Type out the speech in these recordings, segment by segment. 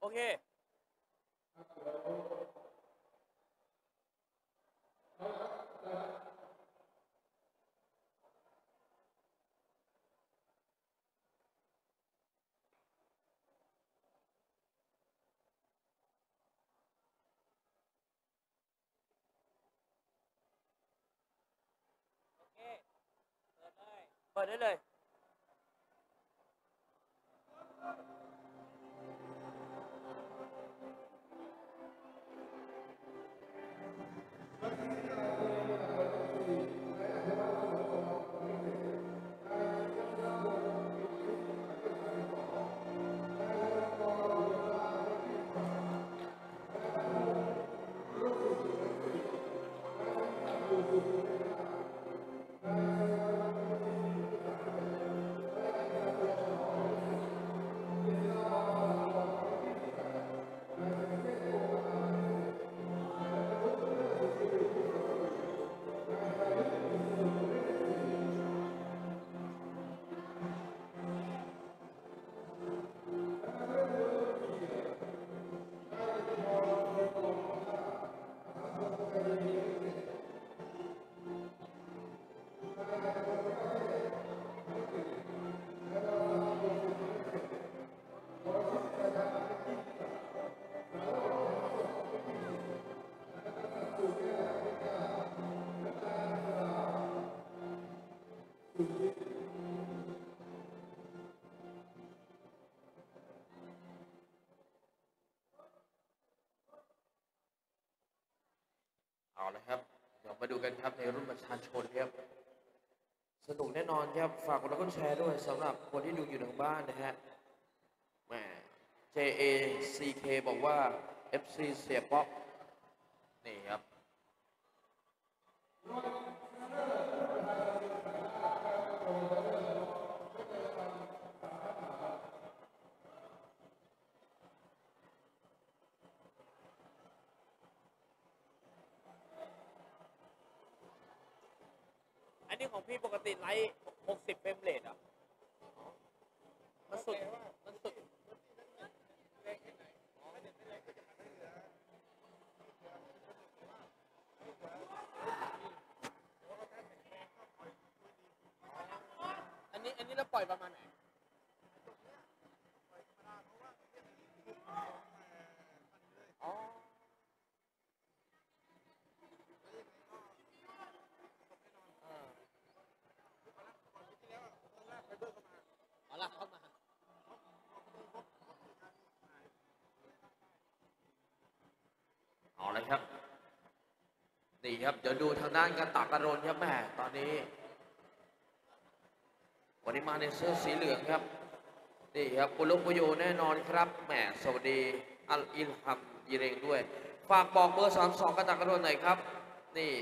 โอเคโอเคเปิดเลยเปิดได้เลย เอาละครับ เดี๋ยวมาดูกันครับในรุ่นประชาชนครับสนุกแน่นอนครับ ฝากกดไลค์กดแชร์ด้วยสำหรับคนที่ดูอยู่ทางบ้านนะฮะแหม JACK บอกว่า FC เสียป๊อกนี่ครับ อันนี้ของพี่ปกติไลท์60 frame rate อะ มันสุด มันสุด อันนี้ อันนี้เราป ล่อยประมาณไหนอ๋ออ่าเอาละเข้ามา เอาละครับ นี่ครับ เดี๋ยวดูทางด้านการตักกระโดนครับแม่ตอนนี้ วันนี้มาในเสื้อสีเหลืองครับนี่ครับปุลุกปุโยแน่นอนครับแหมสวัสดีอัลอิลฮัมยีเรงด้วย ฝากบอกเบอร์สามสองกระตักกระโดนหน่อยครับ นี่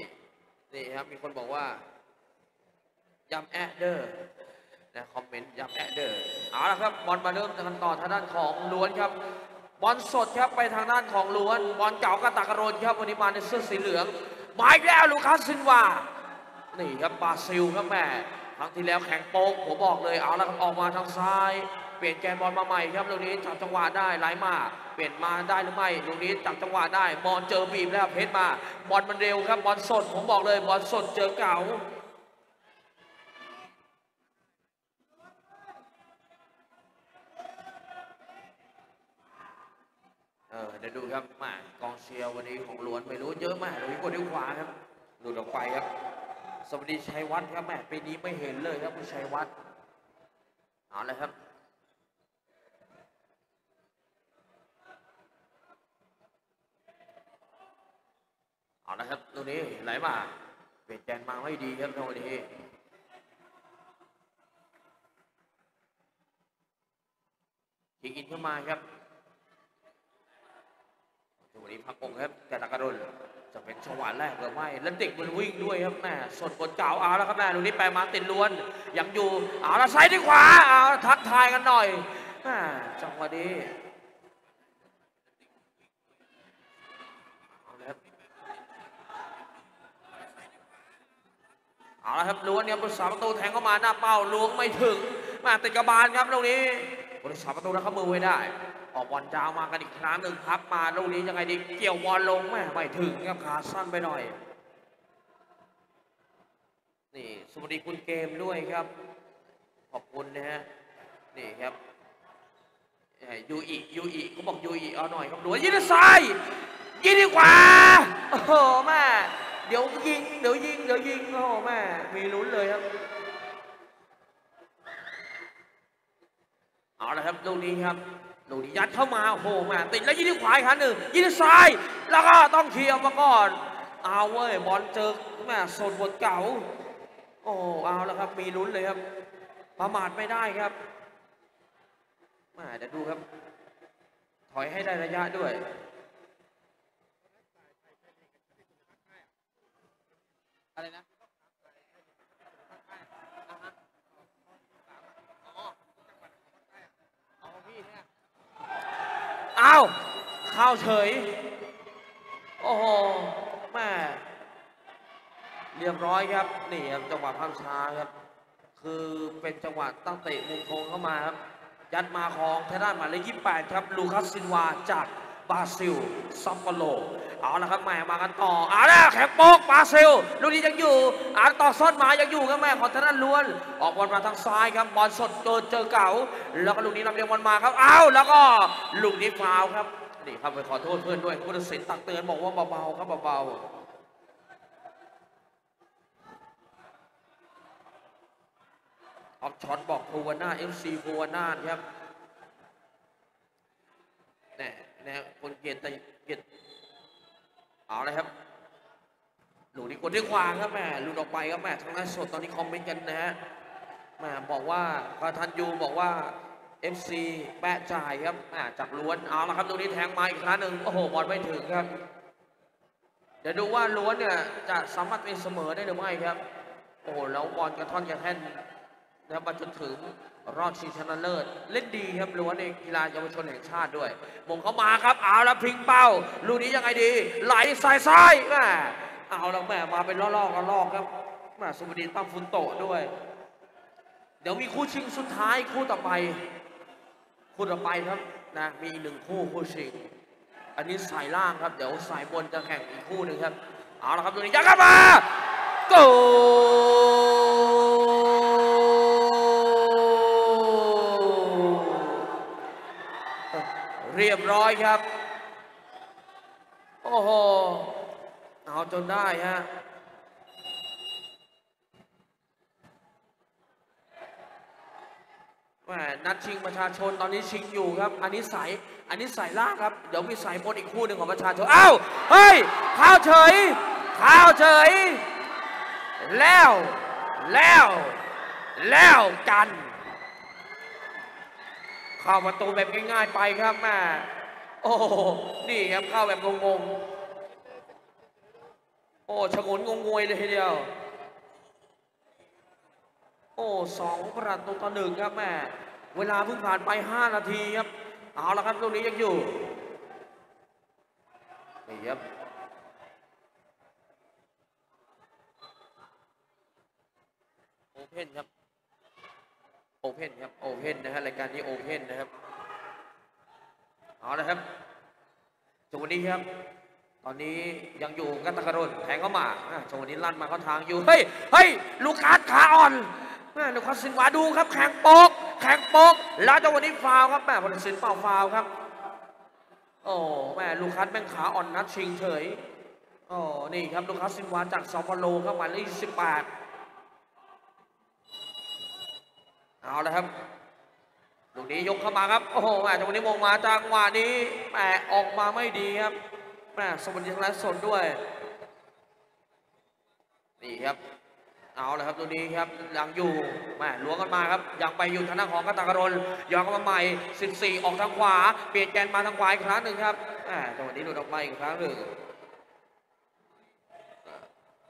นี่ครับมีคนบอกว่ายำแอดเดอร์นะคอมเมนต์ยำแอดเดอร์เอาละครับบอลมาเริ่มกันต่อทางด้านของล้วนครับบอลสดครับไปทางด้านของล้วนบอลเก่ากระตักกระโดนครับวันนี้มาในเสื้อสีเหลืองมาอีกแล้วลูคัสซิลวานี่ครับบราซิลครับแม่ ครั้งที่แล้วแข้งโป๊กผมบอกเลยเอาละครับออกมาทางซ้าย เปลี่ยนแกนบอลมาใหม่ครับลูกนี้จับจังหวะได้ไหลมาเปลี่ยนมาได้หรือไม่ลูกนี้จับจังหวะได้บอลเจอบีบแล้วเพชรมาบอลมันเร็วครับบอลสดผมบอกเลยบอลสดเจอเก่าเออเดี๋ยวดูครับมากองเชียร์วันนี้ของล้วนไม่รู้เยอะมากลยกดนิ้วขวาครับหลุดออกไปครับ สวัสดีชัยวัฒน์ครับแม่ปีนี้ไม่เห็นเลยครับคุณชัยวัฒน์เอาเลยครับเอาละครับตรงนี้ไหลมาเปลี่ยนแกนมาให้ดีครับตรงนี้ยิงอินเข้ามาครับตรงนี้พักองครับกระตักระโดน จะเป็นจังหวะแรกหรือไม่แล้วเด็กมันวิ่งด้วยครับแม่สดบนเก่าเอาแล้วครับแม่ตรงนี้ไปมาติดล้วนยังอยู่เอาละไซด์ที่ขวาเอาทักทายกันหน่อยแม่จังหวะนี้เอาละครับละครับล้วนเนี่ยบริษัทประตูแทงเข้ามาหน้าเป้าล้วงไม่ถึงมาติดกระบาลครับตรงนี้บริษัทประตูแล้วเข้ามือไว้ได้ ออกบอลยาวมากันอีกครั้งหนึ่งครับมาลูกนี้ยังไงดีเกี่ยวบอลลงแม่ไม่ถึงครับขาสั้นไปหน่อย นี่สวัสดีคุณเกมด้วยครับ ขอบคุณนะฮะนี่ครับยูอียูอีเขาบอกยูอีเอาหน่อยครับดูยิงด้วยซ้ายยิงดีกว่าโอ้โหแม่เดี๋ยวยิงเดี๋ยวยิงเดี๋ยวยิงโอ้โหแม่มีลุ้นเลยครับเอาละครับลูกนี้ครับ ลูกนี้ยัดเข้ามาโอ้โหแม่ติดแล้วยิงที่ขวาอีกครั้งหนึ่งยิงที่ซ้าย แล้วก็ต้องเคลียร์มาก่อนเอาเว้ยบอลเจอแม่สดบทเก่า โอ้เอาแล้วครับมีลุ้นเลยครับประมาทไม่ได้ครับแม่เดี๋ยวดูครับ ถอยให้ได้ระยะด้วยอะไรนะอ่าฮะอ๋ออ๋อพี่เนี่ย อ้าวเข้าเฉย โอ้โหแม่เรียบร้อยครับนี่ครับจังหวะภาพช้าครับ คือเป็นจังหวะตั้งเตะมุมธงเข้ามาครับ ยัดมาของทางด้านหมายเลข28ครับ ลูคัสซินวาจาก บราซิลซัปโปโรเอาละครับแม่มากันต่อเอาละแข็งโป๊กบราซิลลูกนี้ยังอยู่อาต่อส้นมายังอยู่ครับแม่ของทางด้านล้วน ออกบอลมาทางซ้ายครับบอลสดเจอเจอเก่า แล้วก็ลูกนี้ลำเลียงบอลมาครับเอาแล้วก็ลูกนี้ฟาวครับนี่ครับไปขอโทษเพื่อนด้วยผู้ตัดสินตักเตือนบอกว่าเบาๆครับเบาๆออฟช็อตบอกโควาน่าเอฟซีโควาน่าครับแน่แน่คนเกียรติเกียรติเอาเลยครับหลูนี่คนที่ขวางครับแม่หลุดออกไปครับแม่ทางด้านสดตอนนี้คอมเมนต์กันนะฮะแม่บอกว่าพระทันยูบอกว่า FC แปะจ่ายครับแม่จากล้วนเอาละครับตรงนี้แทงมาอีกครั้งหนึ่งโอ้โหบอลไม่ถึงครับ เดี๋ยวดูว่าล้วนเนี่ยจะสามารถเป็นเสมอได้หรือไม่ครับ โอ้โหแล้วบอลกระท่อนกระแท่นนะครับมาจนถึง รอบชิงชนะเลิศเล่นดีครับล้วนในกีฬาเยาวชนแห่งชาติด้วยมงเข้ามาครับเอาแล้วพิงเป้าลูกนี้ยังไงดี ไหลสายซ้ายแม่เอาแล้วแม่มาเป็นล่อๆกันลอครับแม่สุบดีตั้มฟุนโตด้วย เดี๋ยวมีคู่ชิงสุดท้ายคู่ต่อไป คู่ต่อไปครับนะมีหนึ่งคู่คู่ชิง อันนี้สายล่างครับ เดี๋ยวสายบนจะแข่งอีกคู่หนึ่งครับ เอาละครับตัวนี้ยัดเข้ามาโก เรียบร้อยครับ โอ้โหเอาจนได้ฮะแหมนัดชิงประชาชนตอนนี้ชิงอยู่ครับ อันนี้สายอันนี้สายล่างครับ เดี๋ยวมีสายบนอีกคู่หนึ่งของประชาชนอ้าวเฮ้ยข้าวเฉยข้าวเฉย แล้ว แล้ว แล้วกัน เข้าประตูแบบง่ายๆไปครับแม่โอ้นี่ครับเข้าแบบงงๆโอ้ชงนงงงวยเลยทีเดียว โอ้สองประตูต่อหนึ่งครับแม่เวลาเพิ่งผ่านไป 5 นาทีครับ เอาละครับตรงนี้ยังอยู่นี่ครับโอเพนครับ โอเพนครับโอเพนนะฮะรายการนี้โอเพนนะครับเอาละครับจังหวะนี้ครับ ตอนนี้ยังอยู่กันตะกรุนแทงเข้ามาอะจังหวะนี้ลั่นมาเข้าทางอยู่เฮ้ยเฮ้ยลูกาสขาอ่อนลูกาสสินวาดูครับ แข่งโป๊กแข่งโป๊กแล้วจังหวะนี้ฟาวครับแม่พลสินเป่าฟาวครับโอ้แม่ลูคัสแม่งขาอ่อนนัดชิงเฉยโอ้นี่ครับลูคัสซินวาจากซาเปโลครับหมายเลขสิบแปด เอาละครับลูกนี้ยกเข้ามาครับ โอ้โหแม่จังหวะนี้มงมาจังหวะนี้แหมออกมาไม่ดีครับแม่สมบูรณ์ทั้งและสนด้วย นี่ครับ เอาละครับตัวนี้ครับยังอยู่แม่ล้วงกันมาครับ ยังไปอยู่ทางด้านของกัตตากรนย้อนเข้ามาใหม่ 14 ออกทางขวา เปลี่ยนแกนมาทางขวาอีกครั้งหนึ่งครับแม่จังหวะนี้หลุดออกมาอีกครั้งหนึ่ง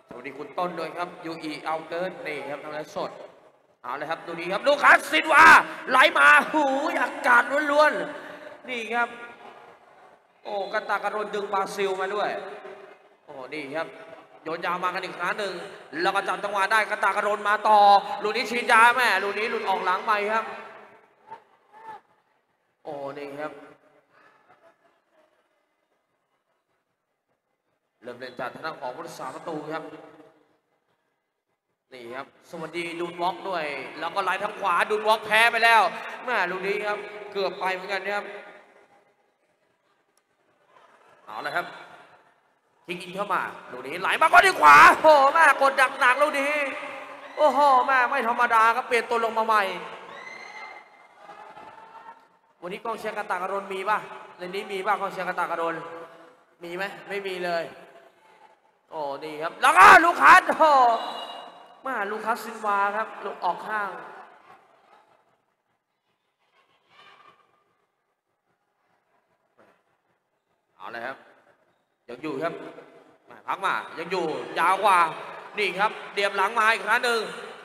สวัสดีคุณต้นด้วยครับยูอีเอาเกินนี่ครับทางด้านสด เาเลยครับดูดีครับดูคัสซินวาไหลมาหูอากาศล้วนๆนี่ครับ โอ้กตากรนดึงบาซิลมาด้วย โอ้นี่ครับโยนยามากันอีกครั้งหนึ่งแล้วก็จับจังหวะได้กตากรนมาต่อลูนี้ชินยาแม่ลูนี้หลุดออกหลังไปครับ โอ้นี่ครับเริ่มเล่นจากทางของบริษัทประตูครับ นี่ครับ สวัสดีดูนวอล์กด้วย แล้วก็ไล่ทางขวาดูนวอล์กแพ้ไปแล้วแม่ลูกนี้ครับ เกือบไปเหมือนกันนะครับเอาละครับทิ้งอินเข้ามาลูกนี้ไหลมาก็ที่ขวาโอ้แม่กดดักหนักลูกนี้โอ้โหแม่ไม่ธรรมดาครับเปลี่ยนตัวลงมาใหม่ วันนี้กองเชียร์กาตากรนมีป่ะในนี้มีป่ะกองเชียร์กาตากรนมีไหมไม่มีเลย โอ้นี่ครับ แล้วก็ลูกคัสโอ้ มาลูคัสซินวาครับลูกออกข้าง เอาเลยครับ ยังอยู่ครับมาพักมา ยังอยู่ ยาวกว่า นี่ครับ เดียมหลังมาอีกครั้งหนึ่ง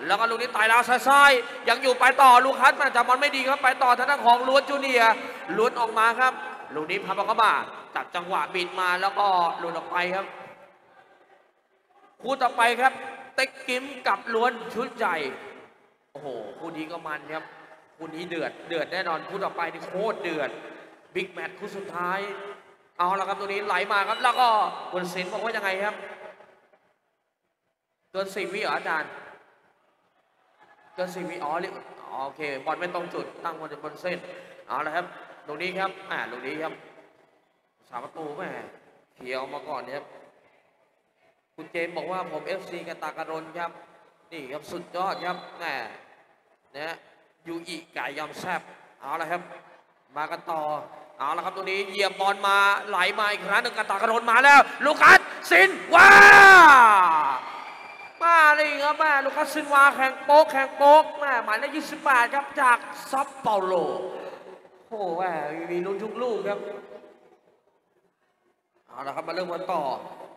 แล้วก็ลูกนี้ไต่ลาวซ้ายยังอยู่ไปต่อ ลูกคัสมาจับมันไม่ดีครับ ไปต่อทางด้านของล้วนจูเนียล้วนออกมาครับ ลูกนี้พับเข้ามาจับจังหวะบิดมาแล้วก็หลุดออกไปครับ คู่ต่อไปครับ เต็กกิมกับล้วนชุดใหญ่โอ้โห คู่นี้ก็มันครับ คู่นี้เดือด เดือดแน่นอน คู่ต่อไปนี่โคตรเดือด บิ๊กแมตช์คู่สุดท้าย เอาละครับตัวนี้ไหลมาครับ แล้วก็คุณศิลป์บอกว่ายังไงครับเกินสี่วิเหรออาจารย์เกินสี่วิอ๋อเรียกอ๋อโอเค บอลไม่ตรงจุด ตั้งบอลบนเส้น เอาละครับ ตรงนี้ครับอ่าตรงนี้ครับ สามประตูแม่เขียวมาก่อนเนี่ยครับ คุณเจมส์บอกว่าผม FC กะตะกะรนครับ นี่ครับสุดยอดครับแหมนะยูอิไก่ยำแซบเอาละครับ มากันต่อ เอาละครับตรงนี้เหยียบบอลมาไหลมาอีกครั้งหนึ่งกะตะกะรนมาแล้ว ลูคัสซิลวามาเลยครับแม่ลูคัสซิลวาแข้งโป๊กแข้งโป๊กแม่หมายเลข28ครับจากเซาเปาโลโอ้โหแม่มีลุ้นทุกลูกครับเอาละครับมาเริ่มกันต่อ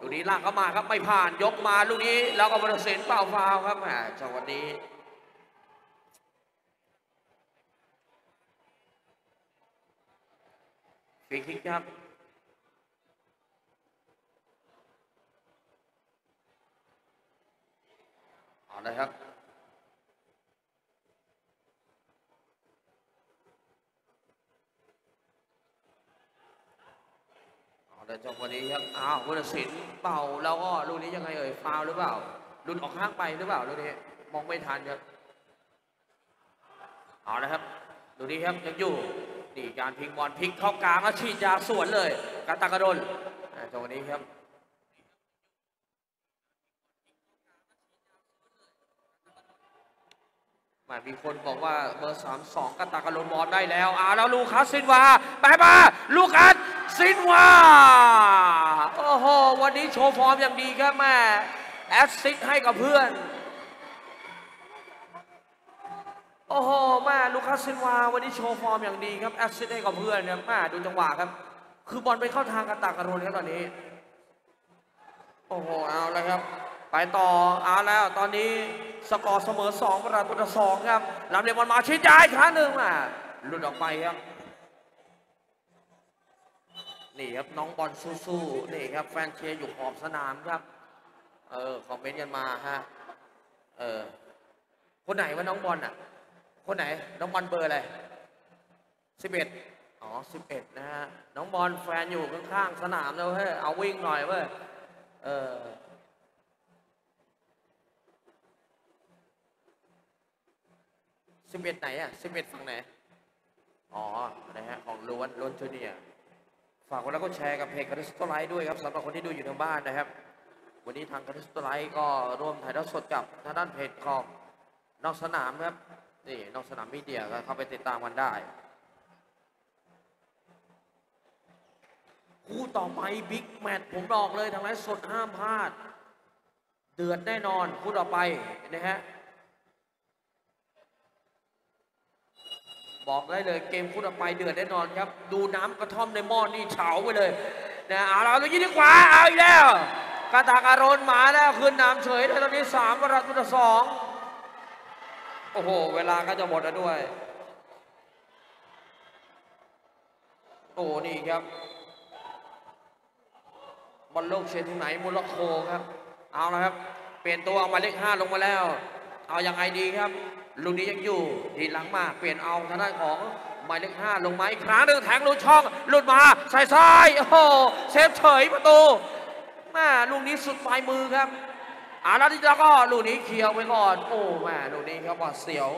ลูกนี้ลากเข้ามาครับไม่ผ่านยกมาลูกนี้แล้วก็บริเซนเป่าฟาวล์ครับแหมจังหวะนี้ฟรีคิกครับเอาละครับ เอา แต่จังวะนี้ครับอ้าวพุทธศิลป์เป่าแล้วก็ลูกนี้ยังไงเอ่ยฟาวหรือเปล่าหลุดออกข้างไปหรือเปล่าลูกนี้มองไม่ทันครับเอาละครับดูนี้ครับยังอยู่นี่การพลิกบอลพลิกเข้ากลางแล้วฉีดยาสวนเลยการตากระโดนจังวะนี้ครับหมามีคนบอกว่าเบอร์สามสองกตากระโดนบอลได้แล้วอ่าแล้วลูคัสซินวาไปมาลูคัส ซิลวาโอ้โห วันนี้โชว์ฟอร์มอย่างดีครับแม่ แอสซิสต์ให้กับเพื่อน โอ้โห แม่ลูคัสซิลวา วันนี้โชว์ฟอร์มอย่างดีครับ แอสซิสต์ให้กับเพื่อนครับแม่ดูจังหวะครับ คือบอลไปเข้าทางกะตะกะรนครับตอนนี้ โอ้โห เอาแล้วครับ ไปต่อ เอาแล้ว ตอนนี้สกอร์เสมอ 2 ประตูต่อสองครับลำเลียงบอลมาชิดซ้ายครั้งหนึ่งอ่ะหลุดออกไปครับ นี่ครับน้องบอลสู้ๆนี่ครับแฟนเชียร์อยู่ขอบสนามครับ เออคอมเมนต์กันมาฮะเออคนไหนว่าน้องบอลอะ คนไหนน้องบอลเบอร์อะไรสิบเอ็ดอ๋อสิบเอ็ดนะฮะน้องบอลแฟนอยู่ข้างๆสนามแล้วเฮ้ยเอาวิ่งหน่อยเว้ยเออสิบเอ็ดไหนอะสิบเอ็ดฝั่งไหน อ๋อนะฮะของล้วนล้วนจูเนียร์ ฝากกดไลค์กดแชร์กับเพจคาริสโตไลท์ด้วยครับสำหรับคนที่ดูอยู่ทางบ้านนะครับ วันนี้ทางคาริสโตไลท์ก็ร่วมถ่ายทอดสดกับทางด้านเพจของนอกสนามครับนี่นอกสนามมีเดียก็เข้าไปติดตามกันได้คู่ต่อไปบิ๊กแมตช์ผมบอกเลยทางไลฟ์สดห้ามพลาด เดือดแน่นอนคู่ต่อไปนะฮะ บอกได้เลยเกมคู่ต่อไปเดือดแน่นอนครับ ดูน้ำกระท่อมในหม้อนี่เฉาไปเลยนะเอาเราตัวยี่ดีกว่าเอาอีกแล้วกาตาการนมาแล้วขึ้นน้ำเฉยเลยตอนนี้สามประตูต่อสองโอ้โห เวลาก็จะหมดแล้วด้วย โอ้นี่ครับบอลโลกเชียร์ที่ไหนมร็อกโกครับ เอาละครับ เปลี่ยนตัวเอามาเลขห้าลงมาแล้ว เอายังไงดีครับ ลูกนี้ยังอยู่ดีหลังมาเปลี่ยนเอาทางด้านของหมายเลขห้าลงมาอีกครั้งหนึ่งแทงทะลุช่องหลุดมาใส่ซ้ายโอ้โหเซฟเฉยประตูแม่ลูกนี้สุดปลายมือครับอ่าแล้วที่แล้วก็ลูกนี้เคลียร์ไว้ก่อน โอ้แม่ลูกนี้ครับหวาดเสียว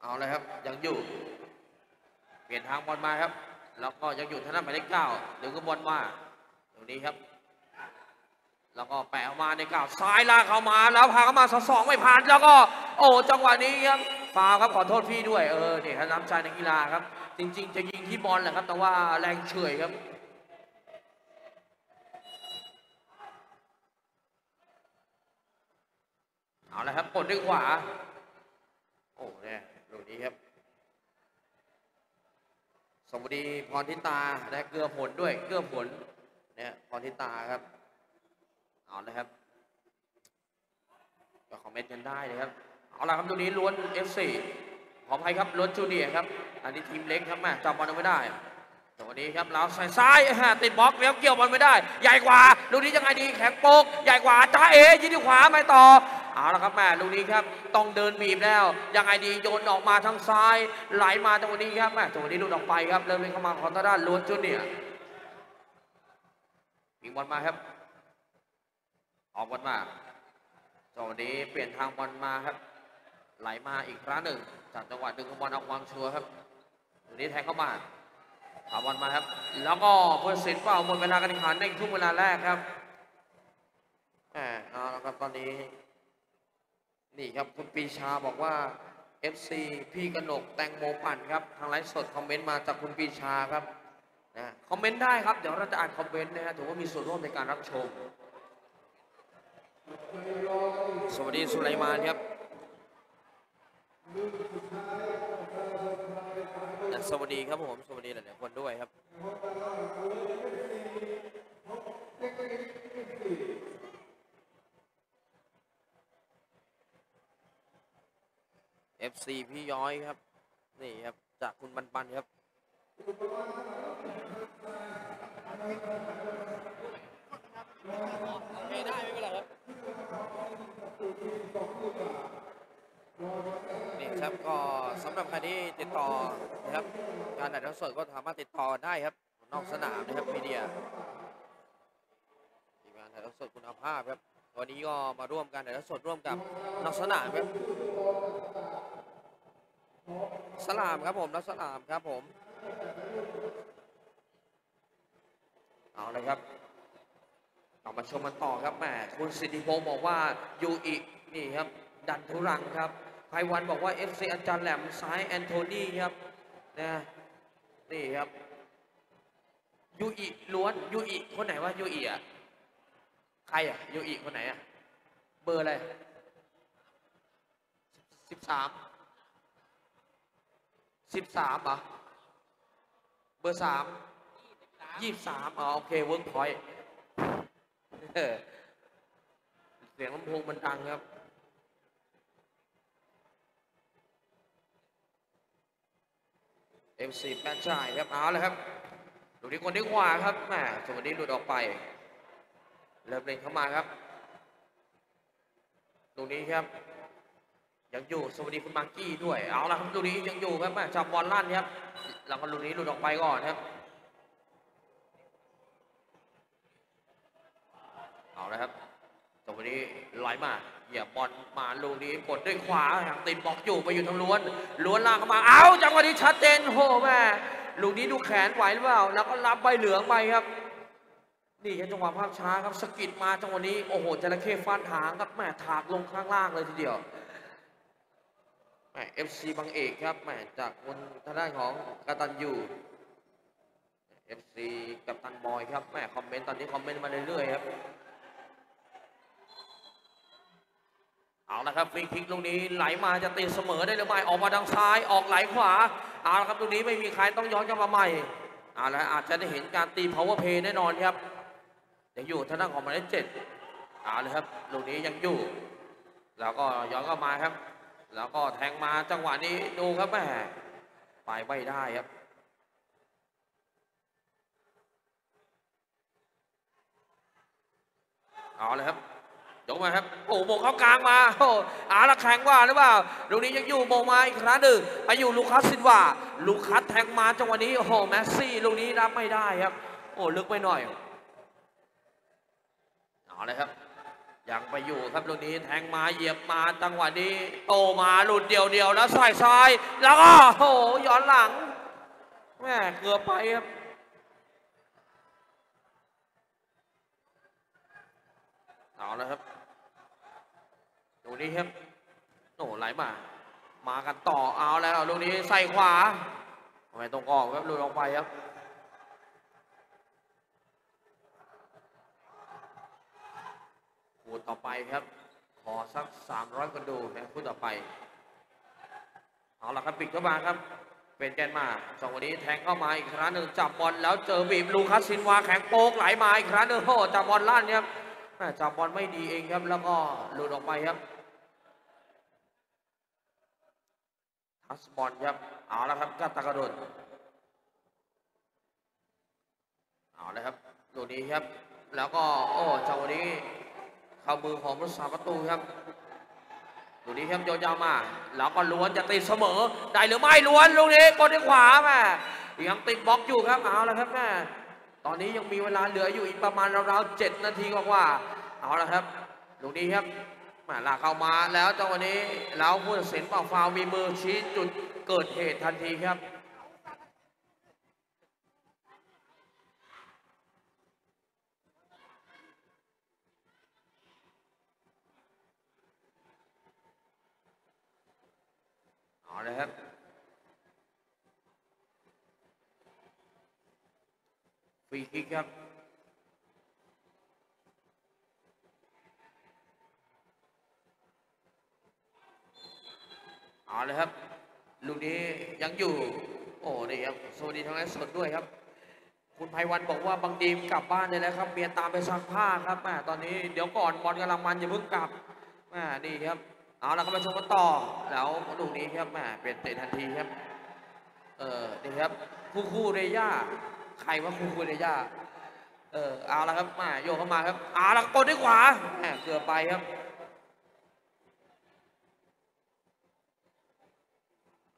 เอาเลยครับยังอยู่ เปลี่ยนทางบอลมาครับ แล้วก็ยังอยู่ทางด้านหมายเลขเก้าเดี๋ยวก็บอลมาตรงนี้ครับ แล้วก็แปะออกมาในก้าซ้ายลากเข้ามาแล้วพาเข้ามาสองสองไม่ผ่านแล้วก็โอ้จังหวะนี้ครับฟาวครับขอโทษพี่ด้วยเออนี่ครับน้ำใจนักกีฬาครับ จริง ๆ จะยิงที่บอลแหละครับ แต่ว่าแรงเฉยครับเอาละครับกดด้วยขวา โอ้เนี่ยลูกนี้ครับสวัสดีพรทิตาและเกลือผลด้วยเกลือผลเนี่ยพรทิตาครับ เอาลยครับก็คอมเมนต์กันได้เลยครับ เอาละครับตัวนี้ล้วน F4 ขออภัยครับล้วนจูเนียครับ อันนี้ทีมเล็กครับแม่จำบอลเอาไม่ได้ตัวนี้ครับเราใส่ซ้ายติดบล็อกแล้วเกี่ยวบอลไม่ได้ ใหญ่กว่าลูกนี้ยังไงดีแข็งโปกใหญ่กว่าจ้าเอยิงที่ขวาไม่ต่อเอาละครับแม่ลูกนี้ครับต้องเดินบีบแล้วยังไงดีโยนออกมาทางซ้ายไหลมาตรงนี้ครับแม่ตรงนี้ลุดออกไปครับเริ่มเป็นข้ามาของทางด้านล้วนจูเนียร์ยิงบอลมาครับ ออกบอลมาสวัสดีเปลี่ยนทางบอลมาครับ ไหลมาอีกครั้งหนึ่ง จากจังหวะดึงบอลเอาความชัวร์ครับตัวนี้แทงเข้ามาเอาบอลมาครับ แล้วก็เพื่อสิทธิ์เปล่าหมดเวลาการแข่งขันในช่วงเวลาแรกครับแหมเอาละครับตอนนี้ นี่ครับคุณปีชาบอกว่า FC พี่กนกแตงโมปั่นครับทางไลฟ์สดคอมเมนต์มาจากคุณปีชาครับนะคอมเมนต์ได้ครับ เดี๋ยวเราจะอ่านคอมเมนต์นะฮะถือว่ามีส่วนร่วมในการรับชม สวัสดีสุไลมานครับสวัสดีครับผม สวัสดีหลายๆคนด้วยครับ FC พี่ย้อยครับ นี่ครับ จากคุณปันปันครับโอเคได้ไม่เป็นไรครับ นี่ครับก็สำหรับใครที่ติดต่อนะครับการถ่ายทอดสดก็สามารถติดต่อได้ครับนอกสนามนะครับมีเดียทีมงานถ่ายทอดสดคุณภาพครับวันนี้ก็มาร่วมการถ่ายทอดสดร่วมกับนอกสนามครับสลามครับผมนักสลามครับผมเอาเลยครับ เอามาชมกันต่อครับแหมคุณสิทธิพงศ์บอกว่ายูอินี่ครับ ดันทุรังครับไพวันบอกว่า FC อาจารย์แหลมซ้ายแอนโทนีครับนะนี่ครับยูอิล้วนยูอิคนไหนวะยูอิอะใครอะยูอิคนไหนอะเบอร์อะไรสิบสามสิบสามเหรอเบอร์สามยี่สิบสามอ๋อโอเคเวิร์กพอยต์ เสียงลำโพงมันดังครับ FC แป้นจ่ายครับเอาเลยครับดูที่คนที่ขวาครับแหมสวัสดีหลุดออกไป เริ่มเล่นเข้ามาครับตรงนี้ครับยังอยู่สวัสดีคุณมากกี้ด้วยเอาละครับตรงนี้ยังอยู่ครับแม่จับบอลลั่นครับแล้วก็ลูกนี้หลุดออกไปก่อนครับ เอาละครับตรงนี้ไหลมาเหยียบบอลมาลูกนี้กดด้วยขวาหางติดบอกอยู่ไปอยู่ทางล้วน ล้วนล่ากเข้ามา เอาจังหวะนี้ชัดเจนโหแม่ลูกนี้ดูแขนไหวหรือเปล่า แล้วก็รับใบเหลืองไปครับ นี่จังหวะภาพช้าครับสกิดมาจังหวะนี้โอ้โหจระเข้ฟาดหางครับแม่ถากลงข้างล่างเลยทีเดียวแม่เอฟซีบางเอกครับแม่จากคนทางด้านของกาตันยูเอฟซีกับตันบอยครับแม่คอมเมนต์ตอนนี้คอมเมนต์มาเรื่อยๆครับ เอาละครับฟรีคิกลูกนี้ไหลมาจะตีเสมอได้หรือไม่ออกมาทางซ้ายออกไหลขวาเอาละครับลูกนี้ไม่มีใครต้องย้อนกลับมาใหม่เอาละอาจจะได้เห็นการตี power play แน่นอนครับยังอยู่ทางด้านของหมายเลขเจ็ดเอาเลยครับลูกนี้ยังอยู่ แล้วก็ย้อนกลับมาครับ แล้วก็แทงมาจังหวะนี้ดูครับแม่ไปไม่ได้ครับเอาเลยครับ งมาครับโอ้โหโมงเข้ากลางมาโอ้อาละแข็งว่าหรือเปล่าลูกนี้ยังอยู่โมงมาอีกครั้งหนึ่งไปอยู่ลูคัสซินว่าลูคัสแทงมาจังหวะนี้โอ้โหแมสซี่ลูกนี้รับไม่ได้ครับ โอ้ลึกไปหน่อยเอาเลยครับยังไปอยู่ครับลูกนี้แทงมาเหยียบมาจังหวะนี้โตมาหลุดเดียวเดียวแล้วใส่ซ้ายแล้วก็โอ้โย้อนหลังแม่เกือบไปครับเอาแล้วครับ ดูนี้ครับโอ้ไหลมา มากันต่อเอาแล้วลูกนี้ใส่ขวาไมตรงออกครับลุดออกไปครับคู่ต่อไปครับ ขอสัก300คนดูนะคู่ต่อไป เอาละครับปิดเข้ามาครับ เป็นแกนมาจังหวะนี้แทงเข้ามาอีกครั้งหนึ่งจับบอลแล้วเจอบีบลูคัสซินวาแข็งโป๊กไหลมาอีกครั้งหนึ่งโอ้จับบอลลั่นครับจับบอลไม่ดีเองครับ แล้วก็หลุดออกไปครับ ทัสบอลครับเอาละครับกัตากระโดดเอาละครับลูกนี้ครับ แล้วก็โอ้จังหวะนี้เข้ามือของผู้สาประตูครับดูนี้ครับโยนยาวมาแล้วก็ล้วนจะตีเสมอ ได้หรือไม่ล้วนลูกนี้กดด้วยขวาแม่ยังติดบล็อกอยู่ครับเอาละครับแม่ตอนนี้ยังมีเวลาเหลืออยู่อีกประมาณราวๆเจ็ดนาทีกว่าๆเอาละครับลูกนี้ครับ แม่ลากเข้ามาแล้วจังหวะนี้แล้วผู้ตัดสินเป่าฟาวมีมือชี้จุดเกิดเหตุทันทีครับเอาเลยครับฟรีคิกครับ เอาเลยครับ ลูกนี้ยังอยู่ โอ้นี่ครับสวัสดีทางไลฟ์สดด้วยครับ คุณไพวันบอกว่าบางทีมกลับบ้านได้แล้วครับเมียตามไปซักผ้าครับแม่ตอนนี้เดี๋ยวก่อนบอลกำลังมันอย่าเพิ่งกลับแม่นี่ครับ เอาละครับมาชมกันต่อ แล้วลูกนี้ครับแม่เปลี่ยนเตะทันทีครับ เออนี่ครับคู่คู่เรย่าใครว่าคู่คู่เรย่าเออเอาละครับแม่โยกเข้ามาครับเอาละกดด้วยขวาแม่เกือบไปครับ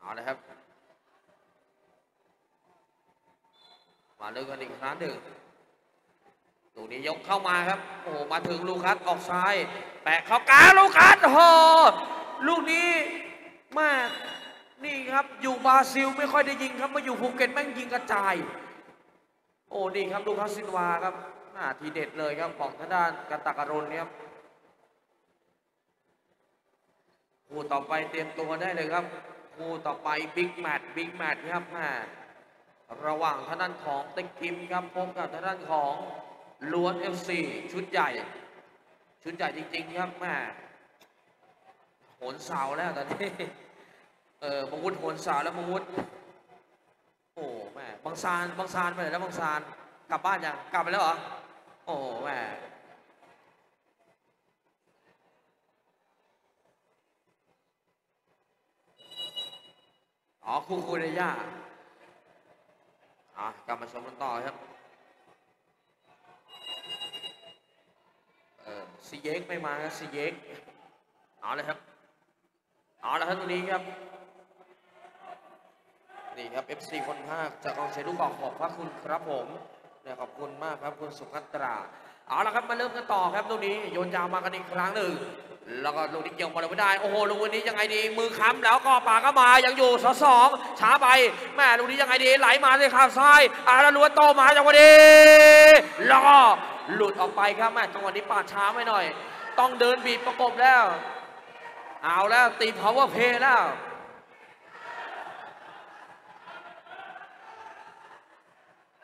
เอาละครับ มาเริ่มกันอีกครั้งหนึ่งลูกนี้ยกเข้ามาครับ โอ้โหมาถึงลูคัสออกซ้าย แปะเข้ากลางลูคัสโอ้โหลูกนี้แมานี่ครับอยู่บราซิลไม่ค่อยได้ยิงครับมาอยู่ภูเก็ตแม่งยิงกระจาย โอ้นี่ครับลูคัสซินวาครับอ่าทีเด็ดเลยครับของทางด้านกันตาการนเนี่ยครับคู่ต่อไปเตรียมตัวได้เลยครับ คู่ต่อไปบิ๊กแมตช์บิ๊กแมตช์ครับแม่ระหว่างทางด้านของเต็กกิมครับพบกับทางด้านของล้วน FC ชุดใหญ่ ชุดใหญ่จริง ๆ ครับแม่โหนเสาแล้วตอนนี้เออบังวุฒโหนเสาแล้วบังวุฒโอ้แม่บางซานบางซานไปไหนแล้วบางซานกลับบ้านยังกลับไปแล้วเหรอโอ้แม่ อ๋อคูคูเรย่าอะกลับมาชมกันต่อครับเออซีเย็กไม่มาครับซีเย็กเอาเลยครับเอาละครับตรงนี้ครับนี่ครับ FC คนภาคจากกองเชียร์ลูกบอกขอบพระคุณครับผมเนี่ยขอบคุณมากครับคุณสุภัตรา เอาละครับมาเริ่มกันต่อครับตรงนี้โยนยาวมากันอีกครั้งหนึ่ง แล้วก็ลูกนี้ยังบอลไม่ได้ โอ้โหลูกนี้ยังไงดี มือค้ำแล้วก็ปากก็มา ยังอยู่สอสองช้าไป แม่ลูกนี้ยังไงดี ไหลมาเลยข้างซ้ายอาละล้วโตมาจังหวะนี้แล้วก็หลุดออกไปครับแม่จังหวะนี้ปาดช้าไม่หน่อย ต้องเดินบีบประกบแล้ว เอาแล้วตี power play แล้ว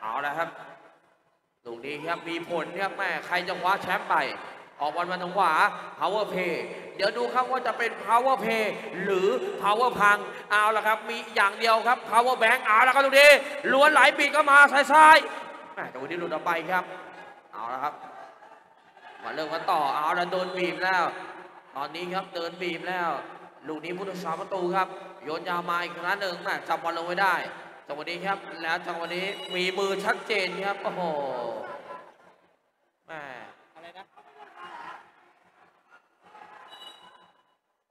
เอาและครับลูกนี้ครับมีผลครับแม่ใครจะคว้าแชมป์ไป ออกบอลมาทางขวา power play เดี๋ยวดูครับว่าจะเป็น power play หรือ power พังเอาละครับ มีอย่างเดียวครับ power bank เอาละครับลูกนี้ล้วนไหลปีกเข้ามาซ้ายๆแม่จังนี้หลุดออกไปครับ เอาละครับ มาเริ่มกันต่อเอาละโดนบีบแล้ว ตอนนี้ครับเดินบีบแล้ว ลูกนี้ผู้รักษาประตูครับโยนยาวมาอีกครั้งหนึ่งแม่จับบอลลงไว้ได้จังหวะนี้ครับแล้วจังหวะนี้มีมือชัดเจนครับโอ้โหแม่ อะไรนะ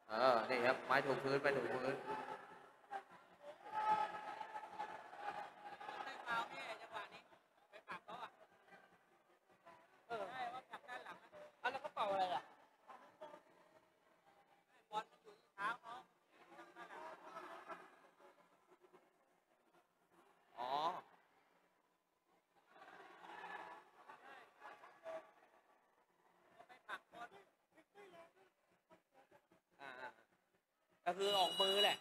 เออ นี่ครับไม้ถูกพื้นไปถูกพื้น ได้ฟาวนี่จังหวะนี้ไปผลักเขาอะเออใช่ว่าผลักด้านหลังนะอะแล้วเขาเป่าอะไรอะบอลมันอยู่ที่เท้าเขา อ๋อ ก็คือออกมือแหละ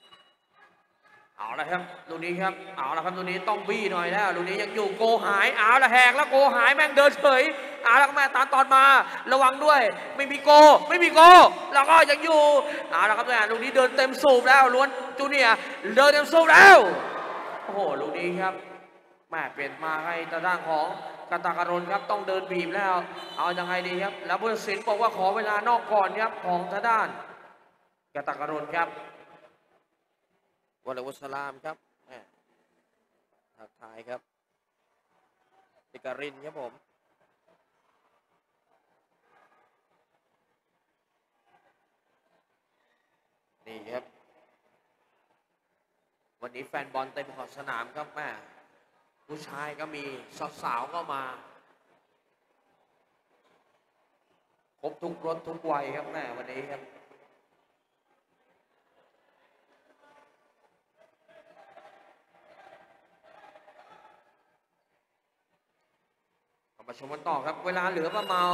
เอาละครับลูก นี้ครับเอาละครับลูกนี้ต้องบี้หน่อยแล้วลูกนี้ยังอยู่โกหายเอาละแหกแล้วโกหายแม่งเดินเฉยเอาละแม่ตามตอนมาระวังด้วย ไม่มีโก ไม่มีโก แล้วก็ยังอยู่เอาละครับแม่ลูกนี้เดินเต็มสูบแล้วล้วนจูเนียเดินเต็มสูบแล้วโอ้โหลูกนี้ครับแม่เปลี่ยนมาให้ทาด้านของกาตาการนครับต้องเดินบีบแล้ว เอายังไงดีครับ แล้วผู้ตัดสินบอกว่าขอเวลานอกก่อนครับของทางด้านกาตาการนครับวลวุสสลามครับ ทักทายครับติการินครับผมนี่ครับ วันนี้แฟนบอลเต็มขอบสนามครับแม่ผู้ชายก็มีสาวๆก็มา ครบทุกรถทุกวัยครับแม่วันนี้ครับ มาชมกันต่อครับ เวลาเหลือประมาณ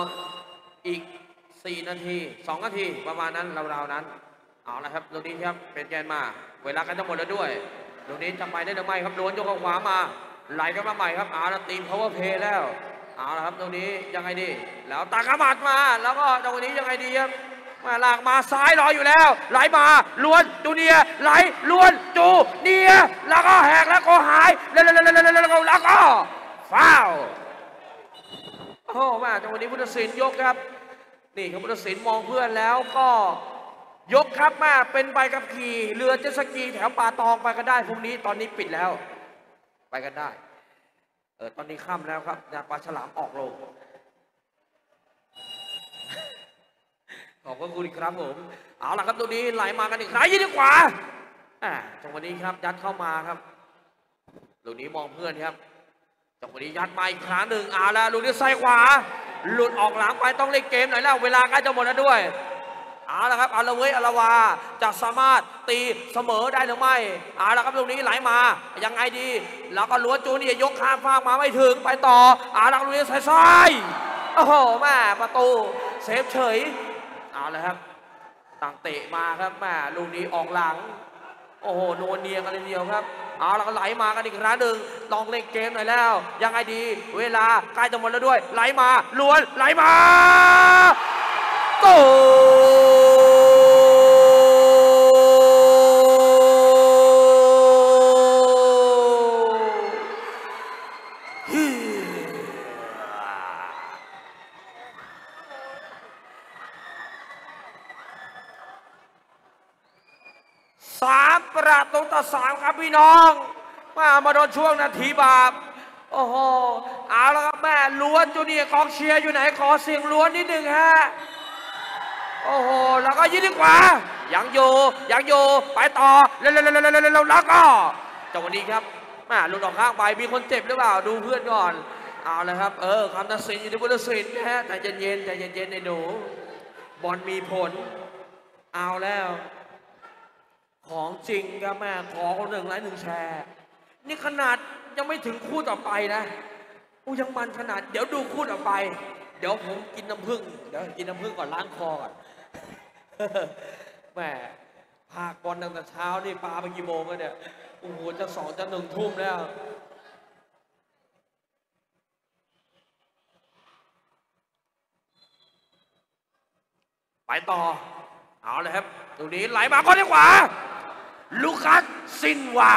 อีก 4 นาที 2 นาทีประมาณนั้นราวๆนั้น เอาละครับลูกนี้ครับเป็นแกนมา เวลากันจะหมดแล้วด้วยลูกนี้จะไปได้หรือไม่ครับล้วนยกขวามา ไหลกันมาใหม่ครับเอาละตีม power play แล้วเอาละครับตรงนี้ยังไงดี แล้วตากระบาดมา แล้วก็ตรงนี้ยังไงดีครับมาลากมาซ้ายรออยู่แล้ว ไหลมาล้วนจูเนียไหลล้วนจูเนียแล้วก็แหกแล้วก็หายแล้วแล้วแล้วแล้วแล้วแล้วก็ฟาว โอ้มาจังหวะนี้พุทธศิลป์ยกครับ นี่ครับพุทธศิลป์มองเพื่อนแล้วก็ยกครับมาเป็นใบกับขี่เรือเจ็ตสกีแถวป่าตองไปกันได้พรุ่งนี้ตอนนี้ปิดแล้ว ไปกันได้ เออตอนนี้ค่ำแล้วครับนาปลาฉลามออกโรงขอบพระคุณครับผมเอาละครับตรงนี้ไหลมากันอีกครั้งยี่ดีกว่าอ่าจังหวะนี้ครับยัดเข้ามาครับตรงนี้มองเพื่อนครับ จังหวะนี้ยัดมาอีกครั้งหนึ่งเอาละลูกนี้ซ้ายขวา หลุดออกหลังไปต้องเล่นเกมหน่อยแล้ว เวลาใกล้จะหมดแล้วด้วยเอาละครับอาละเวยอาละวาจะสามารถตีเสมอได้หรือไม่เอาละครับลูกนี้ไหลมา ยังไงดี แล้วก็ล้วนจูนี่ยกข้ามฟากมาไม่ถึงไปต่อเอาละลูกนี้ซ้ายซ้ายโอ้โหแม่ประตูเซฟเฉยเอาละครับต่างเตะมาครับแม่ลูกนี้ออกหลัง โอ้โหโนเนียกันเลยเดียวครับ เอาแล้วก็ไหลมากันอีกครั้งหนึ่งลองเล่นเกมหน่อยแล้ว ยังไงดี เวลาใกล้จะหมดแล้วด้วย ไหลมาล้วนไหลมาโกฮิสามประตูต่อ สามครับพี่น้อง มามาโดนช่วงนาทีบาปโอ้โหเอาแล้วครับแม่ล้วนจูเนียกองเชียร์อยู่ไหนขอเสียงล้วนนิดหนึ่งฮะโอ้โหแล้วก็ยิงดีกว่ายังอยู่ยังอยู่ไปต่อเร็วๆๆๆๆแล้วก็จังหวะนี้ครับแม่ลุดออกข้างไปมีคนเจ็บหรือเปล่าดูเพื่อนก่อนเอาลยครับ เออคำตัดสินอยู่ที่ผู้ตัดสินนะฮะใจเย็นๆใจเย็นๆในหนูบอลมีผล เอาแล้ว ของจริงครับแม่ขอคนหนึ่งไลค์หนึ่งแชร์ นี่ขนาดยังไม่ถึงคู่ต่อไปนะอู้ยังมันขนาด เดี๋ยวดูคู่ต่อไป เดี๋ยวผมกินน้ำผึ้งเดี๋ยวกินน้ำผึ้งก่อนล้างคอก่อนแม่พากบอลตั้งแต่เช้านี่ปาไปกี่โมงแล้วเนี่ยโอ้โหจะสองจะหนึ่งทุ่มแล้วไปต่อ เอาเลยครับ ตรงนี้ไหลมาข้อที่ขวา ลูคัสซินวา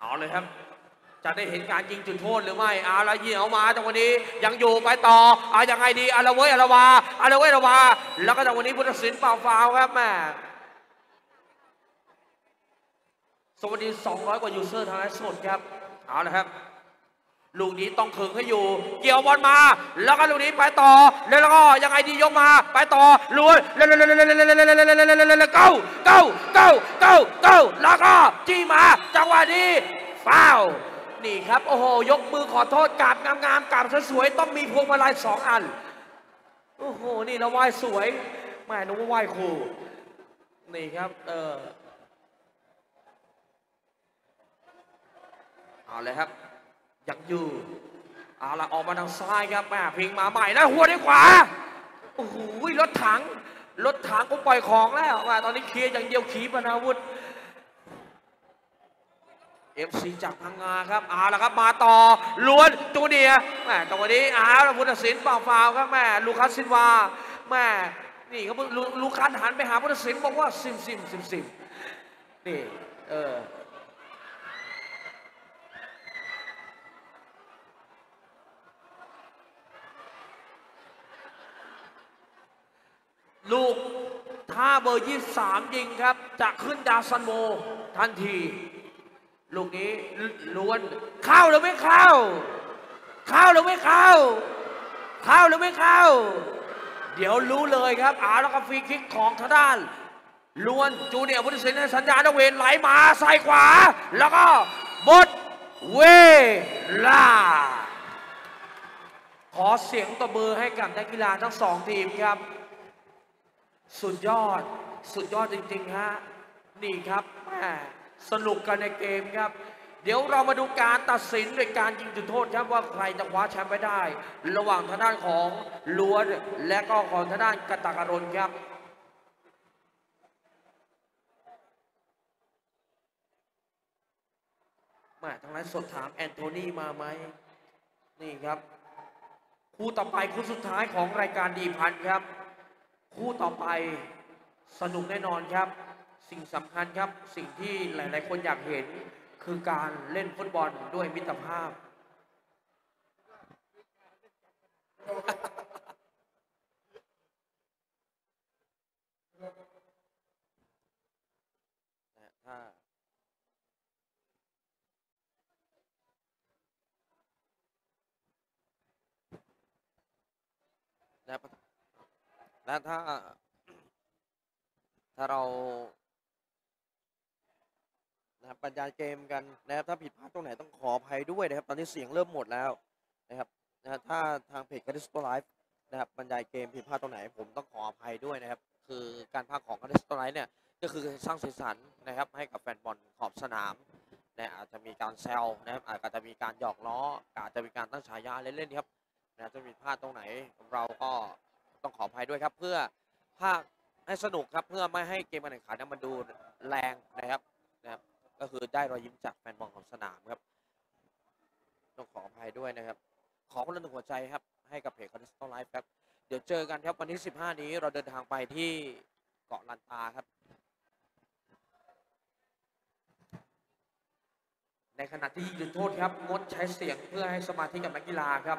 เอาเลยครับ จะได้เห็นการยิงจุดโทษหรือไม่เอาละยิงเอามาจังวะนี้ยังอยู่ไปต่อเอายังไงดีอาละเวยอาละวาอาละเวยอาละวา แล้วก็จังวะนี้พุทธศิลป์เป่าฟาวครับแม่สวัสดี 200 กว่ายูเซอร์ทางไลฟ์สดครับ เอาละครับ ลูกนี้ต้องเคืองให้อยู่ เกี่ยวบอลมา แล้วก็ลูกนี้ไปต่อ แล้วก็ยังไงดียกมา ไปต่อลุยเก้าเก้าเก้าเก้าเก้าแล้วก็จี้มาจังหวะนี้ฟาวนี่ครับโอ้โหยกมือขอโทษกราบงามๆกราบสวยๆต้องมีพวงมาลัยสองอันโอ้โหนี่เราไหว้สวยแม่นึกว่าไหว้ครูนี่ครับเออเอาเลยครับ ยังอยู่เอาละออกมาทางซ้ายครับแม่พิงมาใหม่แล้วหัวด้วยขวาโอ้โหรถถังรถถังก็ปล่อยของแล้วแม่ตอนนี้เคลียร์อย่างเดียวขีปนาวุธเอฟซีจากพังงาครับเอาละครับมาต่อล้วนจูเนียแม่ตรงนี้เอาละพุทธศิลป์เปล่าฟาวครับแม่ลูคัสซินวาแม่นี่เขาลูลูคัสหันไปหาพุทธศิลป์บอกว่าซิมซิมซิมซิมนี่เออ ลูกถ้าเบอร์ 23 ยิงครับ จะขึ้นดาวซันโวทันที ลูกนี้ล้วนเข้าหรือไม่เข้า เข้าหรือไม่เข้า เข้าหรือไม่เข้า เดี๋ยวรู้เลยครับอาแล้วก็ฟรีคิกของทางด้านล้วนจูเนียร์พุทธศิลป์สัญญาณเวนไหลมาใส่ขวา แล้วก็บดเวลา ขอเสียงตบมือให้กับนักกีฬาทั้งสองทีมครับ สุดยอด สุดยอดจริงๆฮะนี่ครับแมสนุกกันในเกมครับ เดี๋ยวเรามาดูการตัดสินด้วยการยิงจุดโทษครับว่าใครจะคว้าแชมป์ไปได้ ระหว่างทางด้านของล้วนและก็ของทางด้านกตากรนครับแม่ทางนั้นสดถามแอนโทนีมาไหมนี่ครับ คู่ต่อไปคู่สุดท้ายของรายการดีพันครับ คู่ต่อไปสนุกแน่นอนครับ สิ่งสำคัญครับสิ่งที่หลาย ๆ คนอยากเห็นคือการเล่นฟุตบอลด้วยมิตรภาพ ถ้าและ และถ้า ถ้าเรานะครับบรรยายเกมกันนะครับถ้าผิดพลาดตรงไหนต้องขออภัยด้วยนะครับ ตอนนี้เสียงเริ่มหมดแล้วนะครับนะถ้าทางเพจคาริสโตไลฟ์นะครับบรรยายเกมผิดพลาดตรงไหน ผมต้องขออภัยด้วยนะครับ คือการพากของคาริสโตไลฟ์เนี่ยก็คือสร้างสีสันนะครับ ให้กับแฟนบอลขอบสนามนะอาจจะมีการแซวนะครับอาจจะมีการหยอกล้ออาจจะมีการตั้งฉายาเล่นๆครับนะจะมีพลาดตรงไหนเราก็ ต้องขออภัยด้วยครับ เพื่อภาคให้สนุกครับเพื่อไม่ให้เกมการแข่งขันนั้นมันดูแรงนะครับนะครับ ก็คือได้รอยยิ้มจากแฟนบอลของสนามครับ ต้องขออภัยด้วยนะครับ ขอคนละหนึ่งหัวใจครับ ให้กับเพจคอนเทสต์ไลฟ์ครับเดี๋ยวเจอกันครับวันที่ 15 นี้เราเดินทางไปที่เกาะลันตาครับ ในขณะที่ยิงจุดโทษครับงดใช้เสียงเพื่อให้สมาธิกับนักกีฬาครับ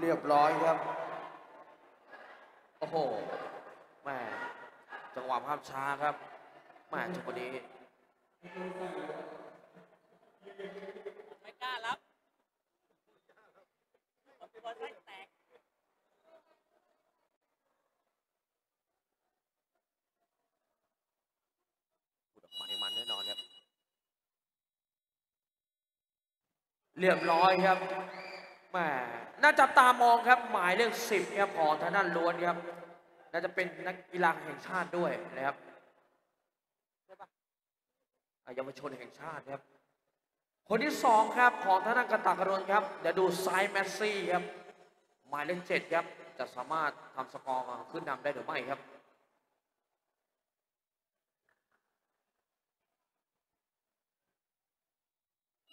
เรียบร้อยครับ โอ้โหแม่จังหวะภาพช้าครับแม่จังหวะนี้ไม่กล้ารับตัวไส้แตกพูดออกไปมันแน่นอนครับ เรียบร้อยครับ แหม่น่าจับตามองครับหมายเลขสิบครับขอทางด้านล้วนครับน่าจะเป็นนักกีฬาแห่งชาติด้วยนะครับอะเยาวชนแห่งชาติครับ คนที่สองครับของทางด้านกตากรนครับเดี๋ยวดูไซส์แมสซี่ครับหมายเลขเจ็ดครับจะสามารถทำสกอร์ขึ้นนำได้หรือไม่ครับ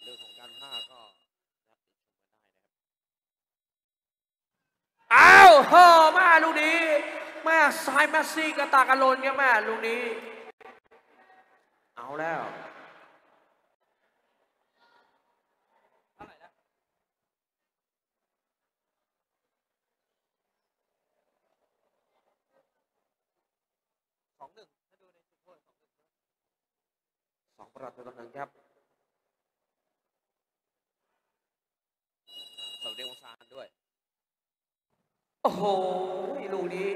เรื่องของการพากย์ก็นะครับติดชมกันได้นะครับ อ้าว เฮ้อแม่ลูกนี้ แม่สายแมสซี่กระตากระโลนครับแม่ลูกนี้ เอาแล้วเท่าไหร่นะสองหนึ่งสองประตูต่อหนึ่งครับ สวัสดีวงซานด้วย โอ้โหลูกนี้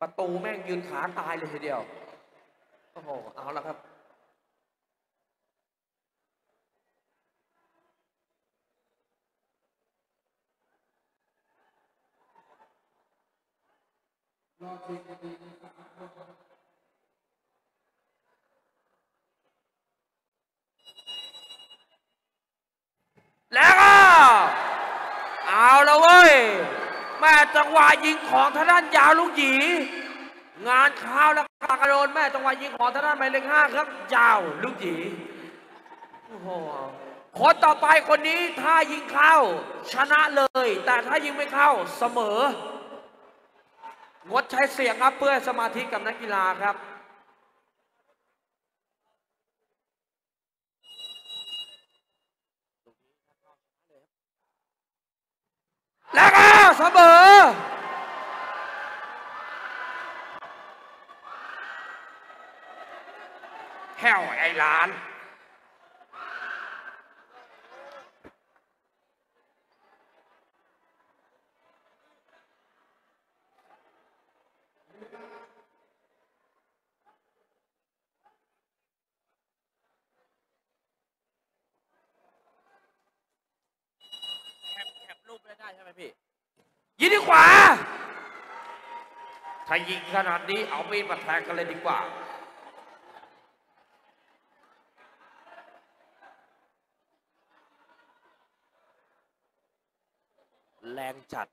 ประตูแม่งยืนขาตายเลยทีเดียว โอ้โห เอาละครับแล้วก็เอาและเว้ แม่จังหวะยิงของทางด้านยาวลูกหยีงานข้าวแล้วปากระโดนแม่จังหวะยิงของทางด้านหมายเลขห้าครับ ยาวลูกหยีโอ้โหคนต่อไปคนนี้ถ้ายิงเข้า ชนะเลย แต่ถ้ายิงไม่เข้าเสมองดใช้เสียงครับเพื่อสมาธิกับนักกีฬาครับ แล้วก็เสมอ แห้วไอ้หลาน แคปแคปรูปได้ได้ใช่ไหมพี่ ยิงดีกว่า ถ้ายิงขนาดนี้เอามีดมาแทงกันเลยดีกว่า แรงจัด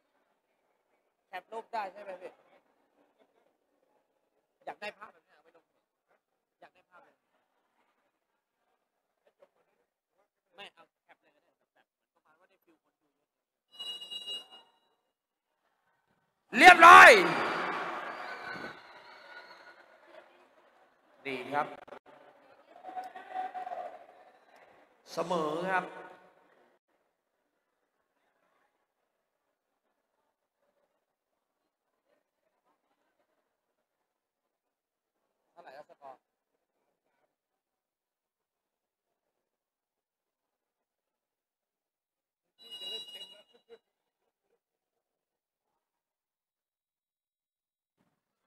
แคปรูปได้ใช่ไหมพี่ อยากได้ภาพแบบนี้เอาไม่ลงอยากได้ภาพแบบนี้ไม่เอาแคปเลยก็ได้แบบเหมือนประมาณว่าได้ฟิลคนดูเยอะเรียบร้อย ดีครับ เสมอครับ เท่าไหร่แล้วสกอร์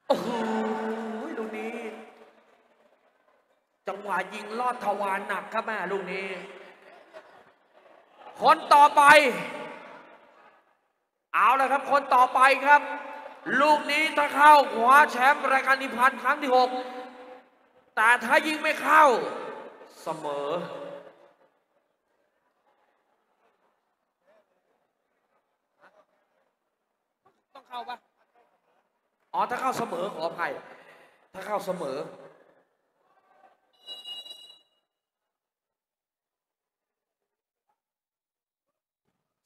โอ้โหลูกนี้ จังห วะยิงลอดทวารหนักครับแม่ลูกนี้ คนต่อไป เอาละครับ คนต่อไปครับ ลูกนี้ถ้าเข้าคว้าแชมป์รายการนิพันธ์ครั้งที่ 6 แต่ถ้ายิงไม่เข้าเสมอต้องเข้าปะอ๋อถ้าเข้าเสมอขออภัยถ้าเข้าเสมอ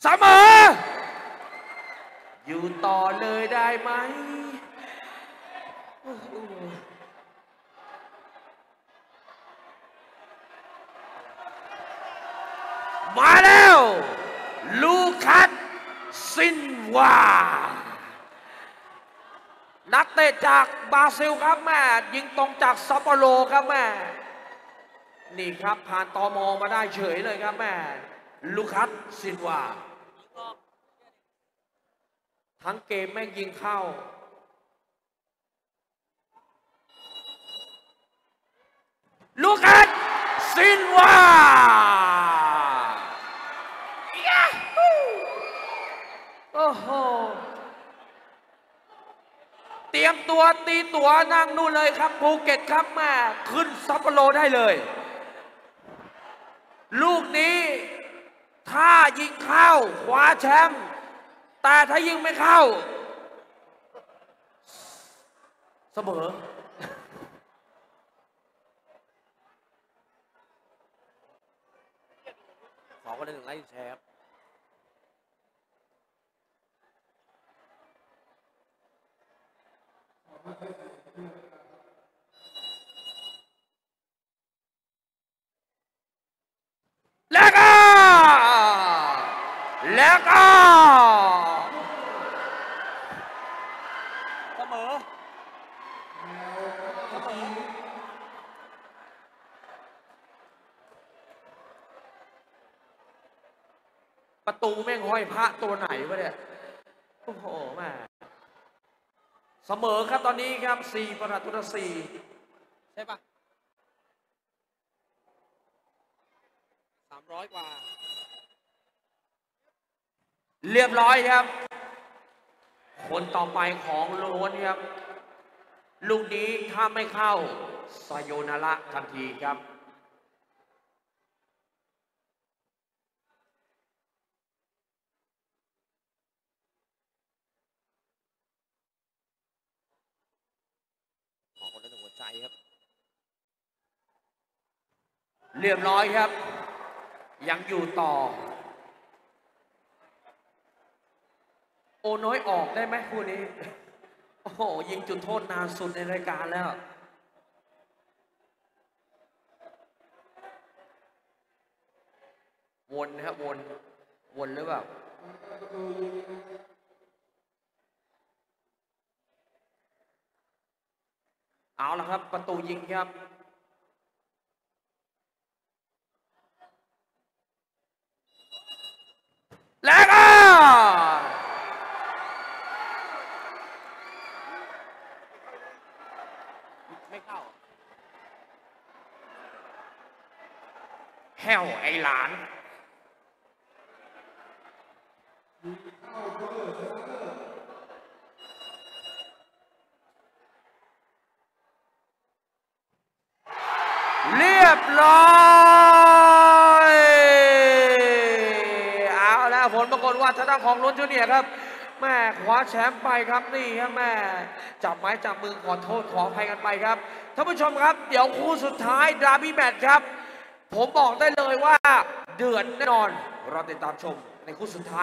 เสมอ อยู่ต่อเลยได้ไหมโอ้โหมาแล้ว ลูคัสซินวา นักเตะจากบราซิลครับแม่ ยิงตรงจากซัปโปโรครับแม่ นี่ครับผ่านตอมอมาได้เฉยเลยครับแม่ ลูคัสซินวายิงออก ทั้งเกมแม่งยิงเข้า ลูคัสซินวาโอ้โห เตรียมตัวตีตัวนั่งนู่นเลยครับภูเก็ตครับแม่ขึ้นซัปโปโรได้เลย ลูกนี้ ถ้ายิงเข้าคว้าแชมป์ แต่ถ้ายิงไม่เข้า เสมอ ขอคนละหนึ่งไลค์แชร์ครับ แล้วก็ แล้วก็ เสมอ เสมอ ตูแม่ง ห้อยพระตัวไหนวะเนี่ย โอ้โหแม่เสมอครับตอนนี้ครับสี่ประตูต่อสี่ใช่ปะสามร้อยกว่า เรียบร้อยครับ คนต่อไปของล้วนครับ ลูกนี้ถ้าไม่เข้าสโยนาระทันทีครับ ขอคนละหนึ่งหัวใจครับ เรียบร้อยครับ ยังอยู่ต่อ โอน้อยออกได้ไหมคู่นี้ โอ้โห ยิงจุดโทษนานสุดในรายการแล้ว วนนะครับวน วนหรือเปล่าเอาละครับ ประตูยิงครับ แล้วก็ ไม่เข้าแฮวไอหลานเรียบร้อย เอาแล้วผลปรางของล้นจูเนียครับแม่คว้าแชมป์ไปครับนี่ครับแม่จับไม้จับมือขอโทษขออภัยกันไปครับท่านผู้ชมครับ เดี๋ยวคู่สุดท้ายดราบี้แมตช์ครับ ผมบอกได้เลยว่าเดือดแน่นอน เราติดตามชมในคู่สุดท้าย